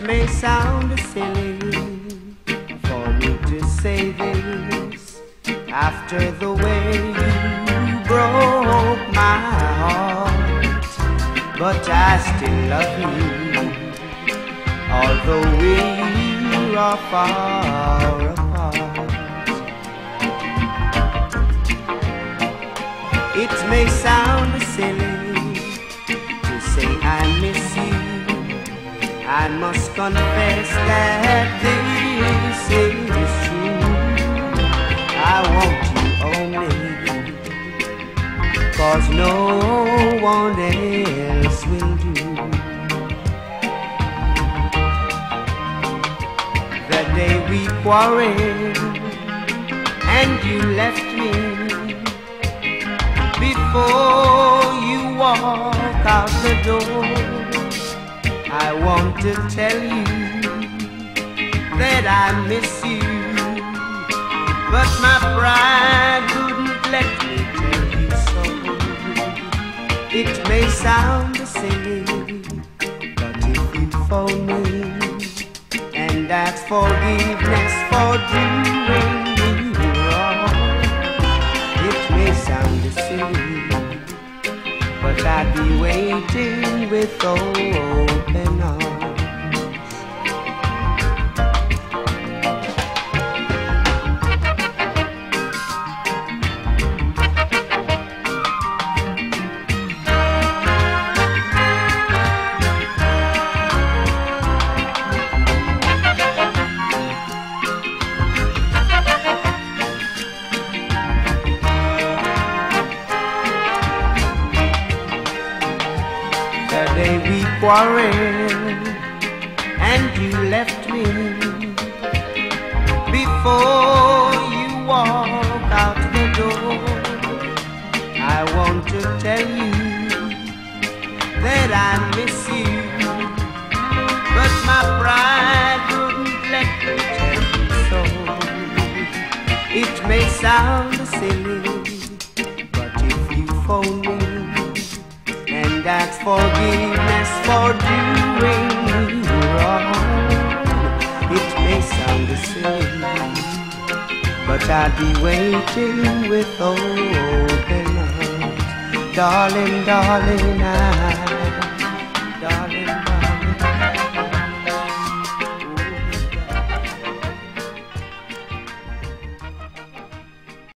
may sound silly for me to say this after the way you broke my heart, but I still love you, although we are far apart. It may sound silly I must confess that this is true. I want you only, cause no one else will do. The day we quarreled and you left me before you walk out the door. I want to tell you that I miss you, but my pride wouldn't let me tell you so. It may sound the same, but if you phone me and ask forgiveness for doing me wrong, it may sound the same, but I'd be waiting with open We quarreled and you left me before you walk out the door. I want to tell you that I miss you, but my pride wouldn't let me tell you so. It may sound silly, but if you phone me ask forgiveness for doing wrong. It may sound silly, but I'll be waiting with open arms. Darling, darling, I